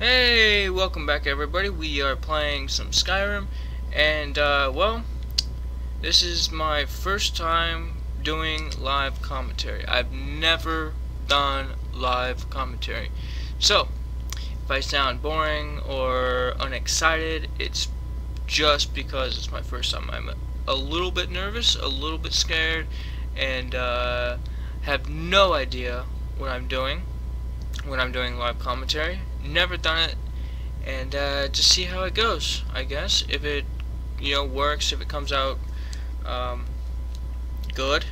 Hey, welcome back everybody. We are playing some Skyrim and uh, well, this is my first time doing live commentary. I've never done live commentary. So, if I sound boring or unexcited, it's just because it's my first time. I'm a little bit nervous, a little bit scared, and uh, have no idea what I'm doing when I'm doing live commentary. Never done it, and uh, just see how it goes. I guess if it, you know, works, if it comes out um, good,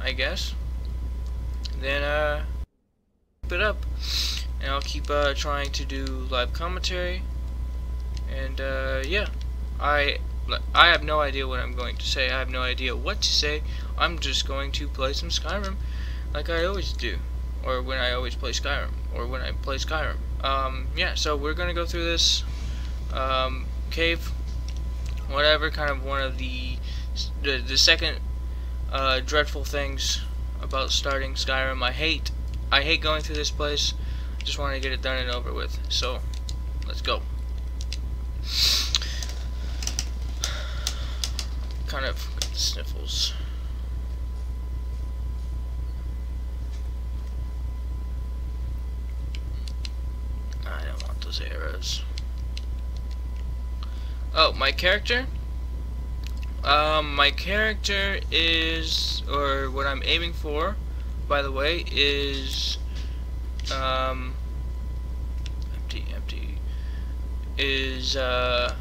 I guess, then uh, keep it up, and I'll keep uh, trying to do live commentary. And uh, yeah, I I have no idea what I'm going to say. I have no idea what to say. I'm just going to play some Skyrim like I always do or when I always play Skyrim, or when I play Skyrim. Um, yeah, so we're gonna go through this um, cave, whatever, kind of one of the the, the second uh, dreadful things about starting Skyrim. I hate I hate going through this place. Just want to get it done and over with. So let's go. Kind of sniffles. Oh, my character? Um, my character is, or what I'm aiming for, by the way, is, um, empty, empty, is, uh,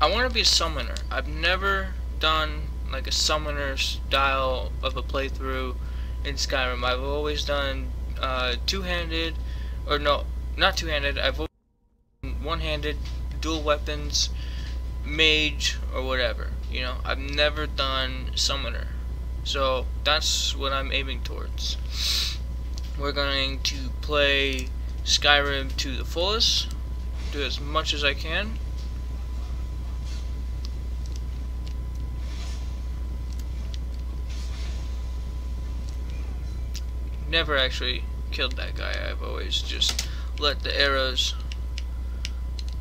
I want to be a summoner. I've never done, like, a summoner style of a playthrough in Skyrim. I've always done, uh, two-handed, or no, not two-handed, I've one-handed, dual weapons, mage, or whatever. You know, I've never done summoner. So that's what I'm aiming towards. We're going to play Skyrim to the fullest, do as much as I can. Never actually killed that guy, I've always just let the arrows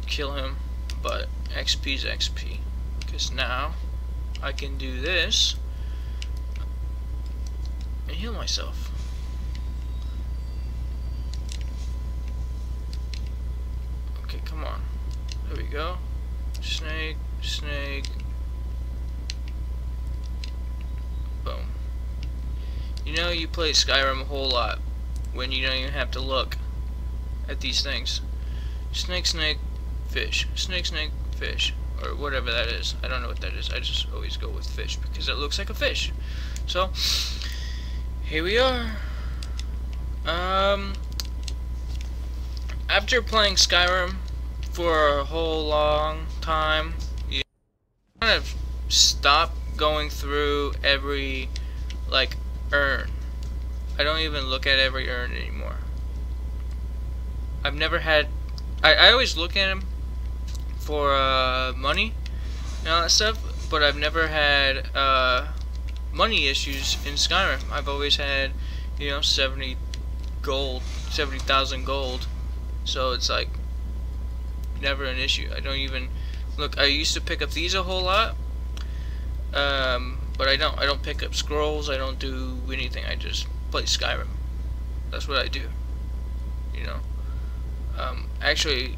kill him, but XP is XP. Because now I can do this and heal myself. Okay, come on. There we go. Snake, snake. Boom. You know you play Skyrim a whole lot when you don't even have to look at these things. Snake, snake, fish. Snake, snake, fish. Or whatever that is. I don't know what that is. I just always go with fish because it looks like a fish. So, here we are. Um, after playing Skyrim for a whole long time, you kind of stop going through every, like, urn. I don't even look at every urn anymore. I've never had. I, I always look at them for uh, money and all that stuff, but I've never had uh, money issues in Skyrim. I've always had, you know, 70 gold, 70,000 gold. So it's like never an issue. I don't even look. I used to pick up these a whole lot, um, but I don't. I don't pick up scrolls. I don't do anything. I just play Skyrim. That's what I do. You know. Um, actually,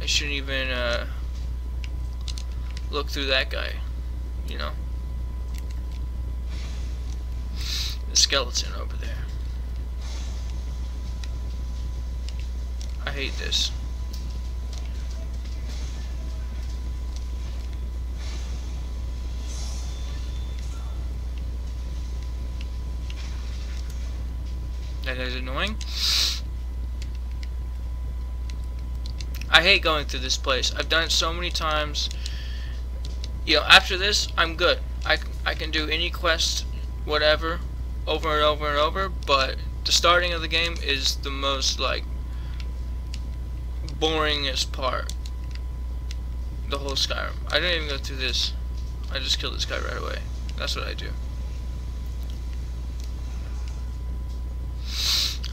I shouldn't even uh, look through that guy, you know. The skeleton over there. I hate this. That is annoying. I hate going through this place. I've done it so many times. You know, after this, I'm good. I, I can do any quest, whatever, over and over and over, but the starting of the game is the most, like, boringest part. The whole Skyrim. I didn't even go through this. I just killed this guy right away. That's what I do.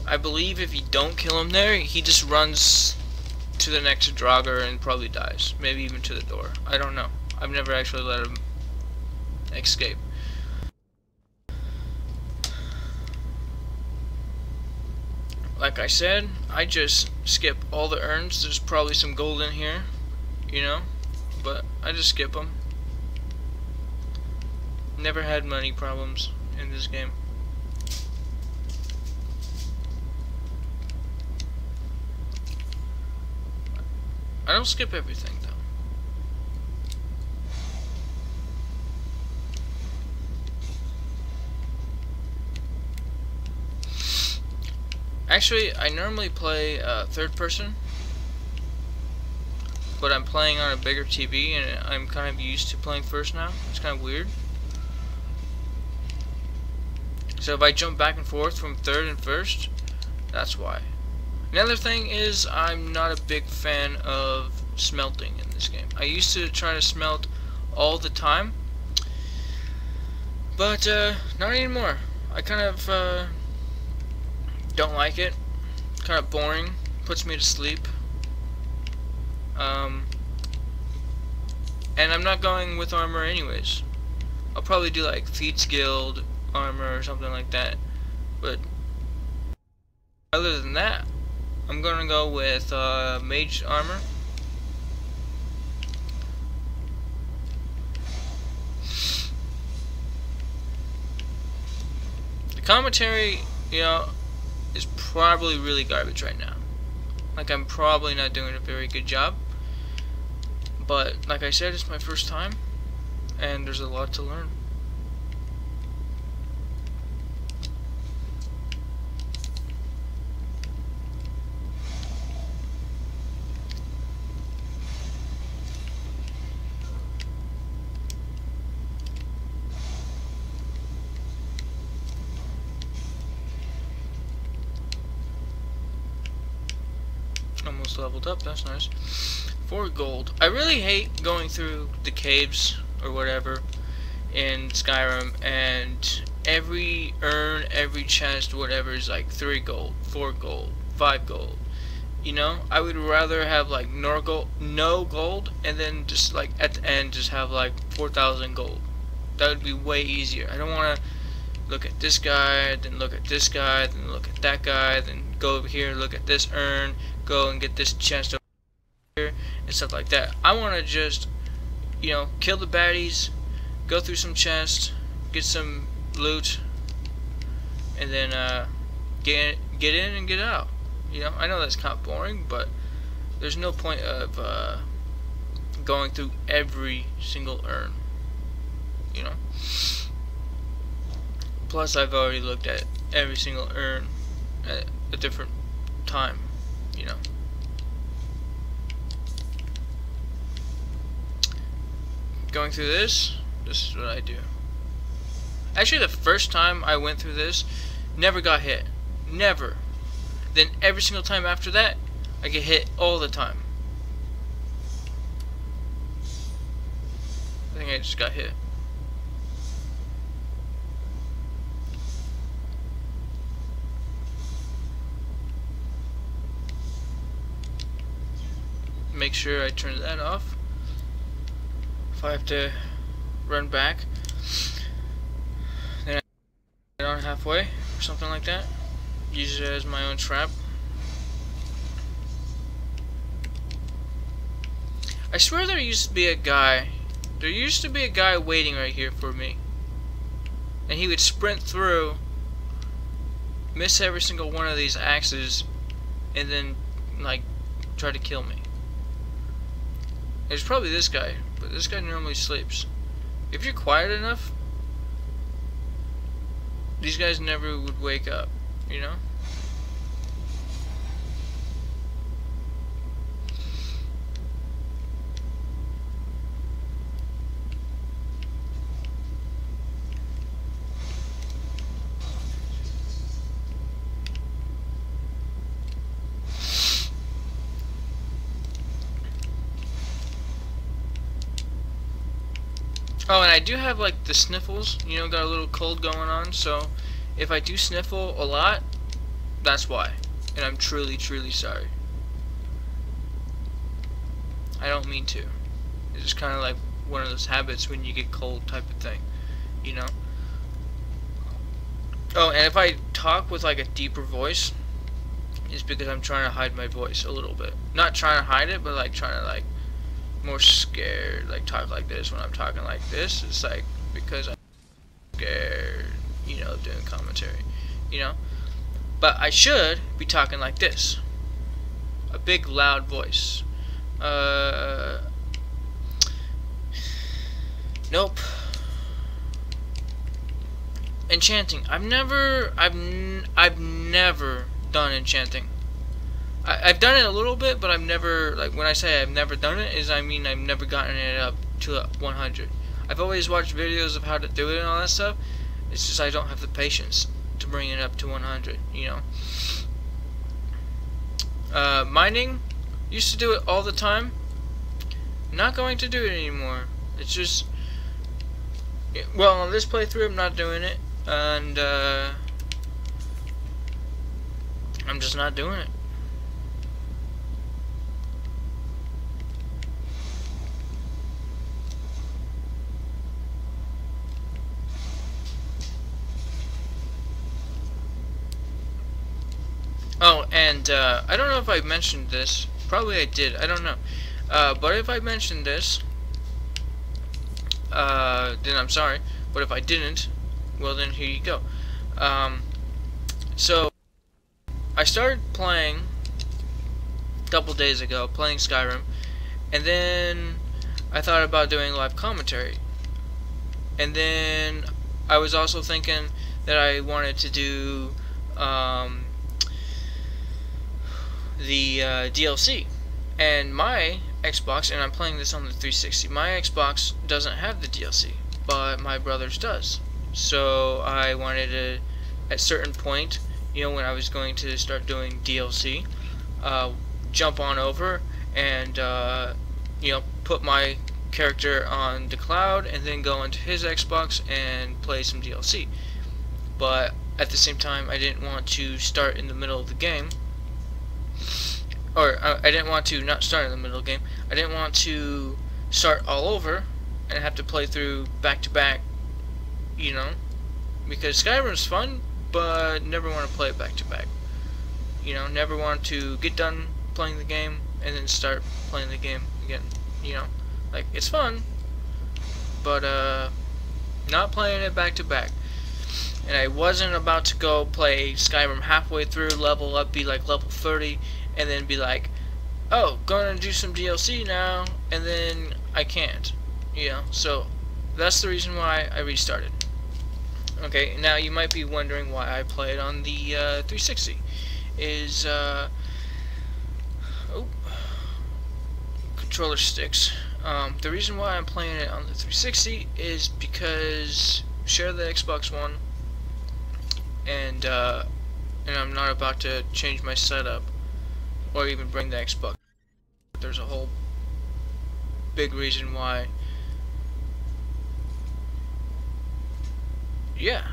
I believe if you don't kill him there, he just runs to the next Draugr and probably dies. Maybe even to the door. I don't know. I've never actually let him escape. Like I said, I just skip all the urns. There's probably some gold in here, you know, but I just skip them. Never had money problems in this game. I don't skip everything though. Actually, I normally play uh, third person, but I'm playing on a bigger TV and I'm kind of used to playing first now. It's kind of weird. So if I jump back and forth from third and first, that's why. Another thing is I'm not a big fan of smelting in this game. I used to try to smelt all the time, but uh, not anymore. I kind of uh, don't like it. Kind of boring. Puts me to sleep. Um, and I'm not going with armor anyways. I'll probably do like Thieves Guild armor or something like that. But other than that, I'm gonna go with uh, mage armor. The commentary, you know, is probably really garbage right now. Like I'm probably not doing a very good job. But like I said, it's my first time and there's a lot to learn. Almost leveled up, that's nice. Four gold. I really hate going through the caves or whatever in Skyrim and every urn, every chest, whatever is like three gold, four gold, five gold. You know, I would rather have like no gold, no gold, and then just like at the end just have like 4,000 gold. That would be way easier. I don't want to look at this guy, then look at this guy, then look at that guy, then go over here look at this urn, go and get this chest over here, and stuff like that. I want to just, you know, kill the baddies, go through some chests, get some loot, and then uh, get get in and get out. You know, I know that's kind of boring, but there's no point of uh, going through every single urn. You know. Plus, I've already looked at every single urn at a different time, you know. Going through this, this is what I do. Actually, the first time I went through this, never got hit. Never. Then every single time after that, I get hit all the time. I think I just got hit. Make sure I turn that off. If I have to run back, then I get on halfway or something like that. Use it as my own trap. I swear there used to be a guy, there used to be a guy waiting right here for me. And he would sprint through, miss every single one of these axes, and then, like, try to kill me. It's probably this guy, but this guy normally sleeps. If you're quiet enough, these guys never would wake up, you know? I do have like the sniffles, you know, got a little cold going on, so if I do sniffle a lot, that's why. And I'm truly, truly sorry. I don't mean to. It's just kind of like one of those habits when you get cold type of thing, you know. Oh, and if I talk with like a deeper voice, it's because I'm trying to hide my voice a little bit. Not trying to hide it, but like trying to like more scared, like talk like this when I'm talking like this. It's like because I'm scared, you know, doing commentary, you know. But I should be talking like this. A big loud voice. Uh Nope. Enchanting. I've never I've n I've never done enchanting. I, have done it a little bit, but I've never, like, when I say I've never done it, is I mean I've never gotten it up to 100. I've always watched videos of how to do it and all that stuff. It's just I don't have the patience to bring it up to 100, you know. Uh, mining, used to do it all the time. Not going to do it anymore. It's just, well, on this playthrough, I'm not doing it, and, uh, I'm just not doing it. Oh, and uh, I don't know if I mentioned this. Probably I did. I don't know. Uh, but if I mentioned this, uh, then I'm sorry. But if I didn't, well then here you go. Um, so I started playing a couple days ago, playing Skyrim, and then I thought about doing live commentary. And then I was also thinking that I wanted to do um, the uh, DLC. And my Xbox, and I'm playing this on the 360, my Xbox doesn't have the DLC, but my brother's does. So I wanted to, at certain point, you know, when I was going to start doing DLC, uh, jump on over and, uh, you know, put my character on the cloud and then go into his Xbox and play some DLC. But at the same time, I didn't want to start in the middle of the game. Or, uh, I didn't want to not start in the middle game. I didn't want to start all over and have to play through back to back, you know. Because Skyrim's fun, but never want to play it back to back. You know, never want to get done playing the game and then start playing the game again. You know, like it's fun, but uh, not playing it back to back. And I wasn't about to go play Skyrim halfway through, level up, be like level 30, and then be like, oh, going to do some DLC now, and then I can't. You know, so that's the reason why I restarted. Okay, now you might be wondering why I play it on the uh, 360. Is, uh, oh, controller sticks. Um, the reason why I'm playing it on the 360 is because share the Xbox One, and uh, and I'm not about to change my setup or even bring the Xbox. There's a whole big reason why yeah.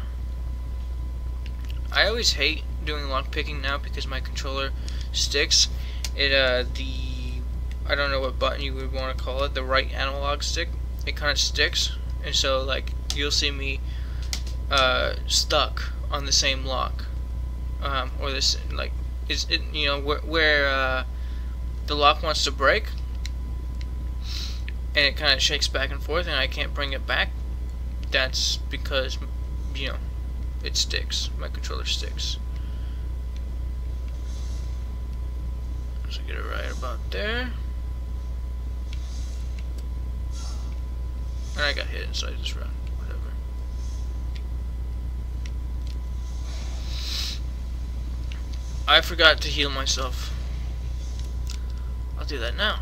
I always hate doing lock picking now because my controller sticks. It uh the I don't know what button you would want to call it, the right analog stick. It kind of sticks, and so like you'll see me uh, stuck on the same lock, um, or this like is it you know where, where uh, the lock wants to break, and it kind of shakes back and forth, and I can't bring it back. That's because you know, it sticks. My controller sticks. So get it right about there. And I got hit inside this run. Whatever. I forgot to heal myself. I'll do that now.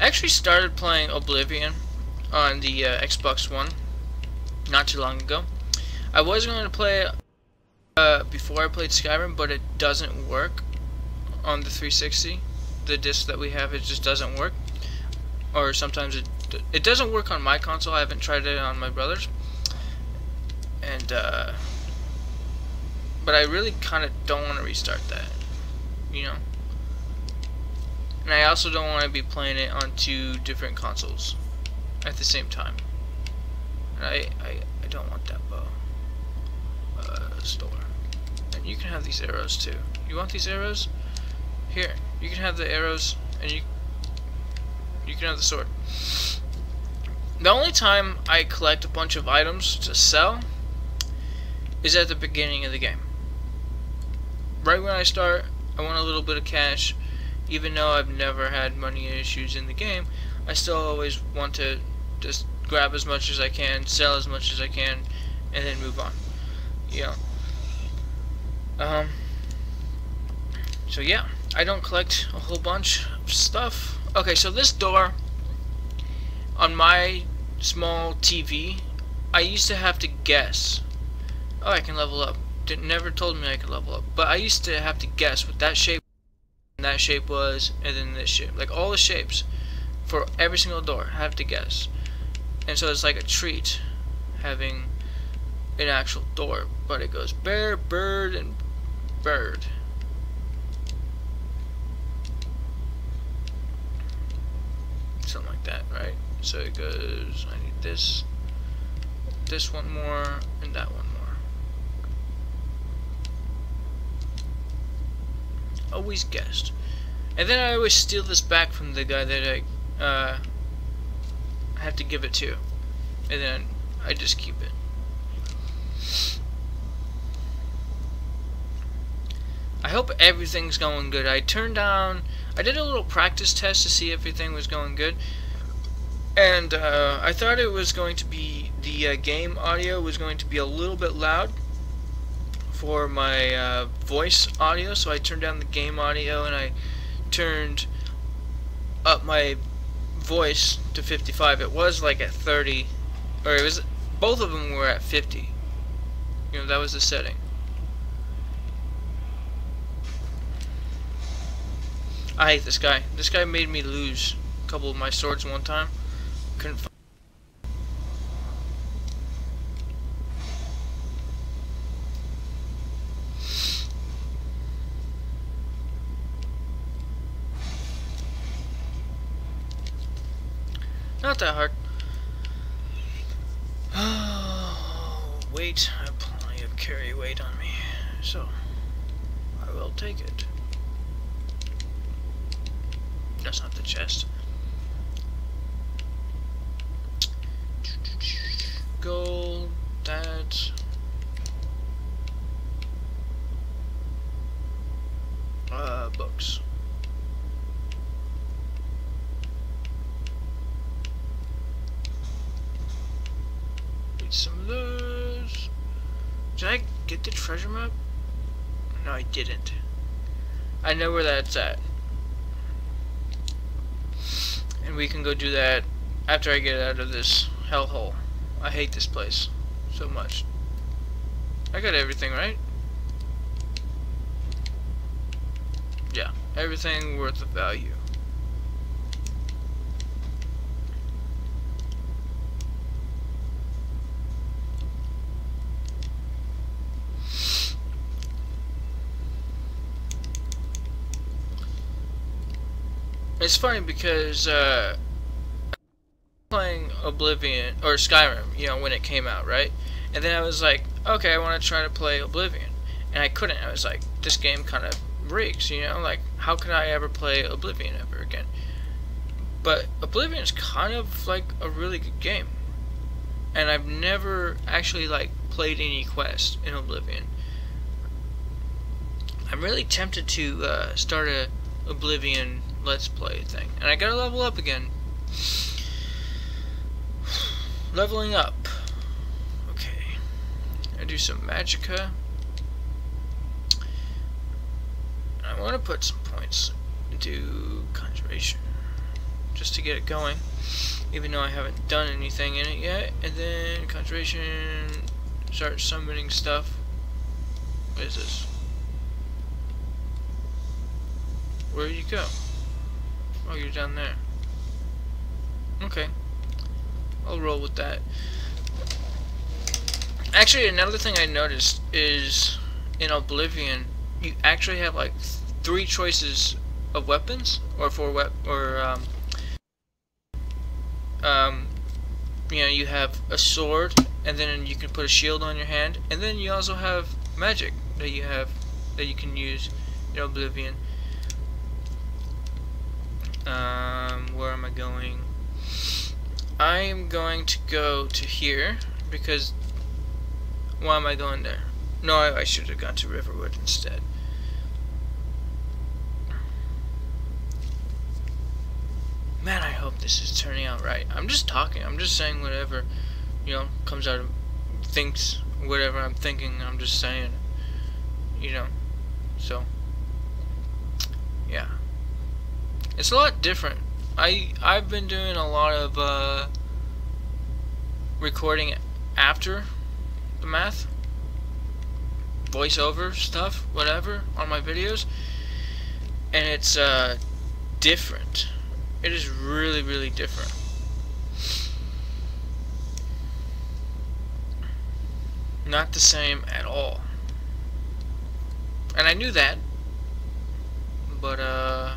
I actually started playing Oblivion on the uh, Xbox One not too long ago. I was going to play uh, before I played Skyrim, but it doesn't work on the 360. The disc that we have, it just doesn't work. Or sometimes it It doesn't work on my console. I haven't tried it on my brother's. And, uh, but I really kind of don't want to restart that, you know? And I also don't want to be playing it on two different consoles at the same time. And I, I, I don't want that bow. Uh, store. And you can have these arrows too. You want these arrows? Here, you can have the arrows, and you you can have the sword. The only time I collect a bunch of items to sell is at the beginning of the game. Right when I start, I want a little bit of cash. Even though I've never had money issues in the game, I still always want to just grab as much as I can, sell as much as I can, and then move on. Yeah. Um. So yeah, I don't collect a whole bunch of stuff. Okay, so this door on my small TV, I used to have to guess. Oh, I can level up. Did never told me I could level up, but I used to have to guess what that shape, that shape was, and then this shape, like all the shapes for every single door. I have to guess, and so it's like a treat having an actual door, but it goes bear, bird, and bird. Something like that, right? So it goes, I need this, this one more, and that one more. Always guessed. And then I always steal this back from the guy that I uh, have to give it to. And then I just keep it. I hope everything's going good. I turned down, I did a little practice test to see if everything was going good. And uh, I thought it was going to be, the uh, game audio was going to be a little bit loud for my uh, voice audio. So I turned down the game audio and I turned up my voice to 55. It was like at 30, or it was, both of them were at 50. You know, that was the setting. I hate this guy. This guy made me lose a couple of my swords one time. Not that hard. Oh, weight. I have plenty of carry weight on me. So, I will take it. That's not the chest. Gold, that. Uh, books. Need some of those. Did I get the treasure map? No, I didn't. I know where that's at and we can go do that after I get out of this hellhole. I hate this place so much. I got everything, right? Yeah, everything worth of value. It's funny because uh, playing Oblivion or Skyrim, you know, when it came out, right? And then I was like, okay, I want to try to play Oblivion, and I couldn't. I was like, this game kind of reeks, you know, like how could I ever play Oblivion ever again? But Oblivion is kind of like a really good game, and I've never actually like played any quest in Oblivion. I'm really tempted to uh, start a Oblivion Let's Play a thing. And I gotta level up again. Leveling up. Okay. I do some Magicka. I want to put some points into Conjuration. Just to get it going. Even though I haven't done anything in it yet. And then Conjuration. Start summoning stuff. What is this? Where you go? Oh, you're down there. Okay. I'll roll with that. Actually, another thing I noticed is in Oblivion, you actually have like three choices of weapons, or for wep or um, um, you know, you have a sword, and then you can put a shield on your hand, and then you also have magic that you have that you can use in Oblivion. Um, where am I going? I am going to go to here because why am I going there? No, I, I should have gone to Riverwood instead. Man, I hope this is turning out right. I'm just talking. I'm just saying whatever, you know, comes out of thinks whatever I'm thinking. I'm just saying, you know. So, yeah, it's a lot different. I I've been doing a lot of uh, recording after the math, voiceover stuff, whatever on my videos, and it's uh, different. It is really, really different. Not the same at all. And I knew that, but, uh,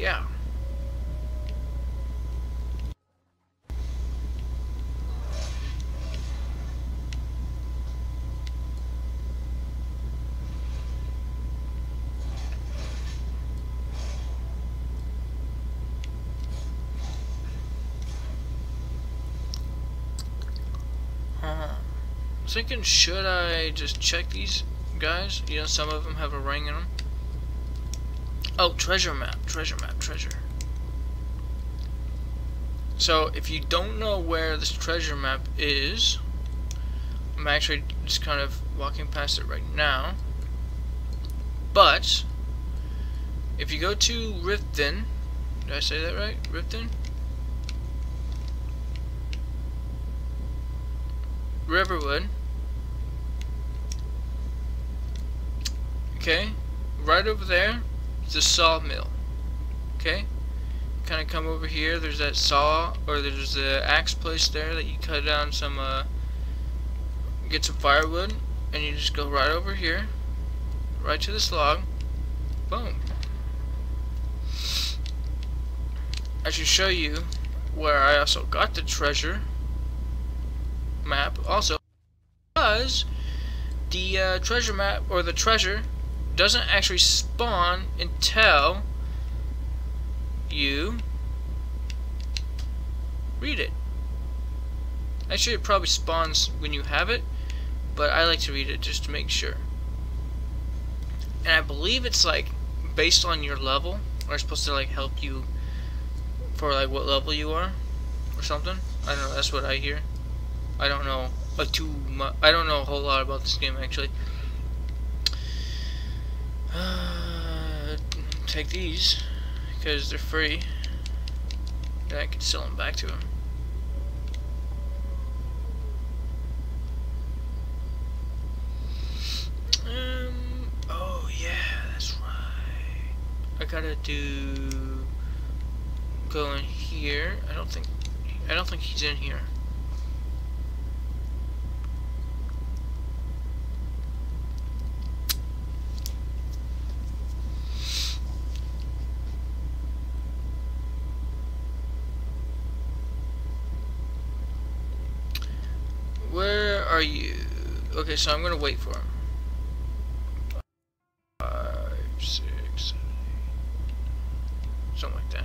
yeah. Uh-huh. thinking, should I just check these guys? You know, some of them have a ring in them. Oh, treasure map, treasure map, treasure. So, if you don't know where this treasure map is, I'm actually just kind of walking past it right now. But, if you go to Riften, did I say that right? Riften? Riverwood. Okay, right over there the sawmill. Okay, kind of come over here. There's that saw, or there's the axe place there that you cut down some, uh, get some firewood, and you just go right over here, right to this log. Boom. I should show you where I also got the treasure map also because the uh, treasure map or the treasure doesn't actually spawn until you read it. Actually, it probably spawns when you have it, but I like to read it just to make sure. And I believe it's like based on your level, or it's supposed to like help you for like what level you are, or something. I don't know. That's what I hear. I don't know like too much. I don't know a whole lot about this game actually. Uh, take these because they're free. And I can sell them back to him. Um. Oh yeah, that's right. I gotta do. Go in here. I don't think. I don't think he's in here. are you? Okay, so I'm gonna wait for him. Five, six, seven, eight. Something like that.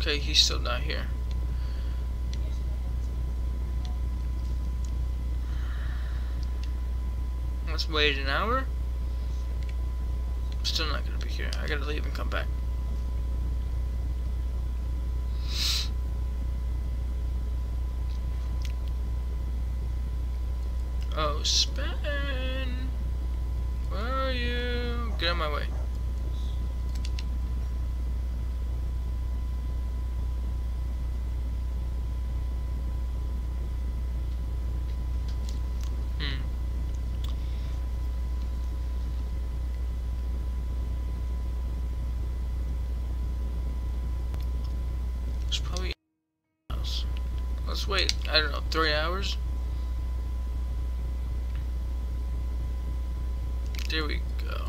Okay, he's still not here. Let's wait an hour. I'm Still not gonna be here. I gotta leave and come back. Oh, Sven! Where are you? Get out of my way. It's probably house. Let's wait, I don't know, three hours? There we go.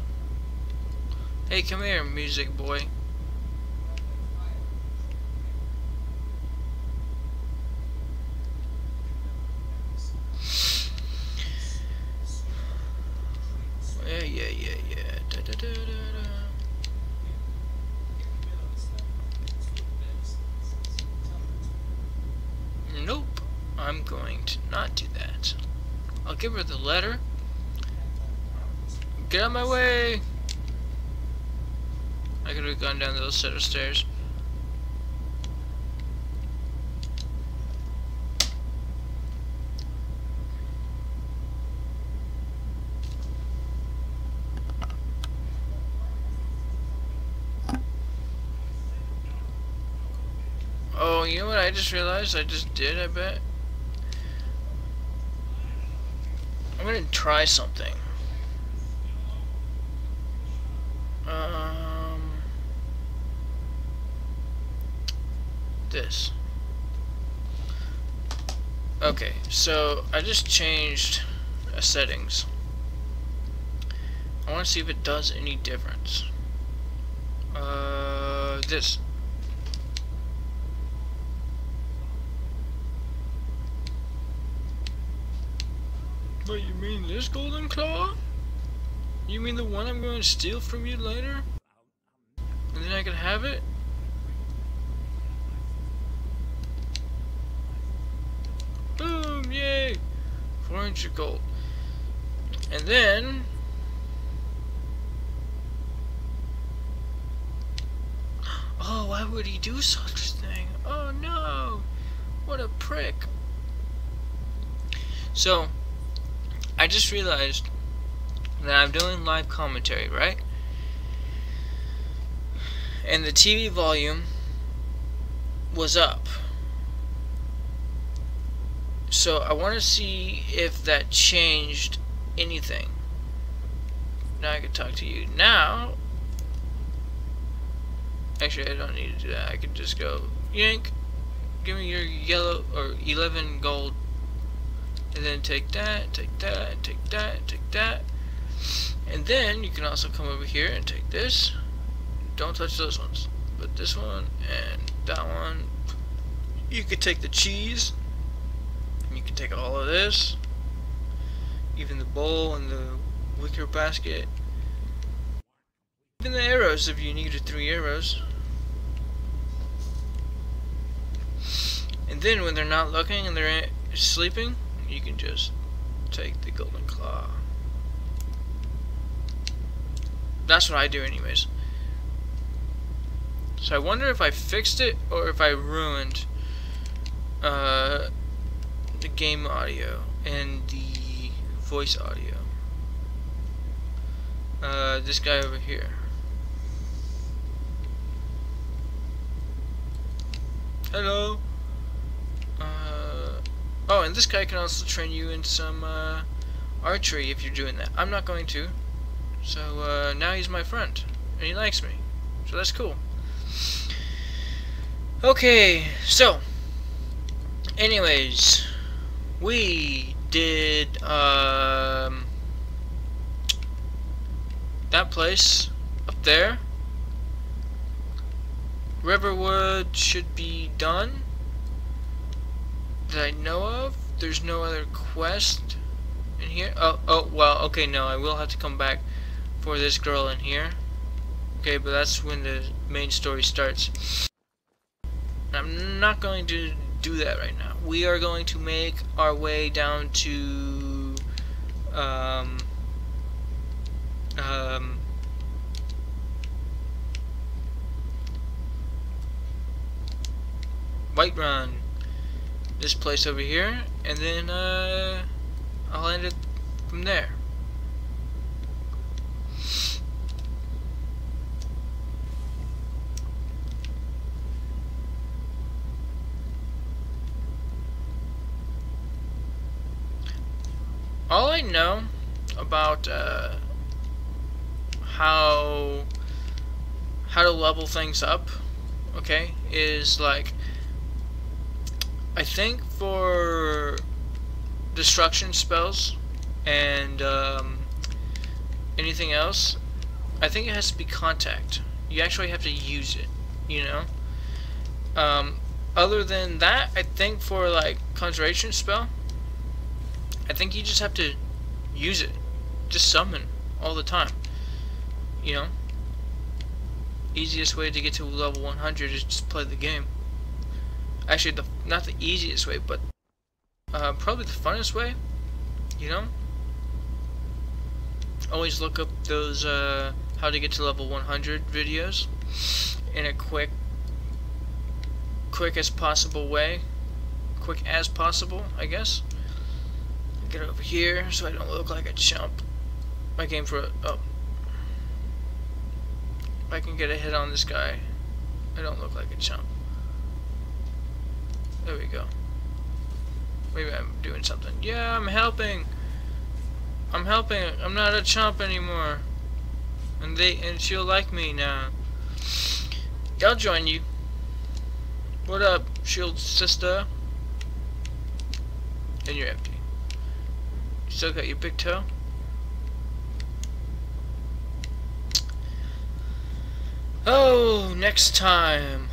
Hey, come here, music boy. Yeah, yeah, yeah, yeah. Da, da, da, da, da. Nope, I'm going to not do that. I'll give her the letter. Get out of my way! I could have gone down those set of stairs. Oh, you know what I just realized? I just did, I bet. Gonna try something. Um, this. Okay, so I just changed a settings. I want to see if it does any difference. Uh, this. What, you mean this golden claw? You mean the one I'm going to steal from you later? And then I can have it? Boom! Yay! 400 gold. And then... Oh, why would he do such a thing? Oh no! What a prick. So, I just realized that I'm doing live commentary, right? And the TV volume was up. So I want to see if that changed anything. Now I can talk to you. Now, actually I don't need to do that. I can just go, yank, give me your yellow, or 11 gold and then take that, take that, take that, take that. And then you can also come over here and take this. Don't touch those ones. But this one and that one. You could take the cheese. You can take all of this. Even the bowl and the wicker basket. Even the arrows if you needed three arrows. And then when they're not looking and they're sleeping, you can just take the golden claw. That's what I do anyways. So I wonder if I fixed it or if I ruined uh, the game audio and the voice audio. Uh, this guy over here. Hello. Oh, and this guy can also train you in some uh, archery if you're doing that. I'm not going to. So uh, now he's my friend, and he likes me. So that's cool. Okay, so, anyways, we did um, that place up there. Riverwood should be done that I know of. There's no other quest in here. Oh, oh, well, okay, no, I will have to come back for this girl in here. Okay, but that's when the main story starts. I'm not going to do that right now. We are going to make our way down to um, um, this place over here, and then uh, I'll end it from there. all I know about uh, how how to level things up, okay, is like I think for destruction spells and um, anything else, I think it has to be contact. You actually have to use it, you know? Um, other than that, I think for like concentration spell, I think you just have to use it. Just summon all the time. You know? Easiest way to get to level 100 is just play the game. Actually, the not the easiest way, but uh, probably the funnest way. You know? Always look up those uh, how to get to level 100 videos in a quick, quick as possible way. Quick as possible, I guess. Get over here so I don't look like a chump. I came for. Oh. I can get a hit on this guy. I don't look like a chump. There we go. Maybe I'm doing something. Yeah, I'm helping. I'm helping. I'm not a chump anymore. And they and she'll like me now. I'll join you. What up, shield sister? And you're empty. You still got your big toe? Oh, next time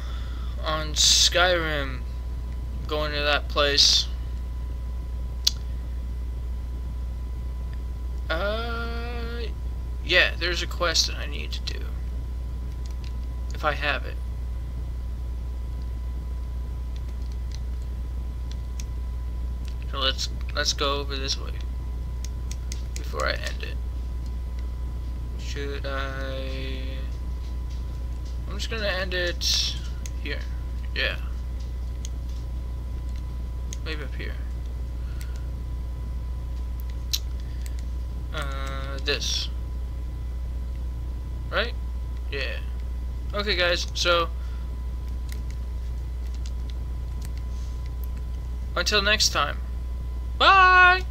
on Skyrim, going to that place. Uh, yeah, there's a quest that I need to do. If I have it. So let's let's go over this way before I end it. Should I? I'm just gonna end it here. Yeah. Maybe up here. Uh, this. Right? Yeah. Okay, guys, so... Until next time. Bye!